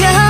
Yeah.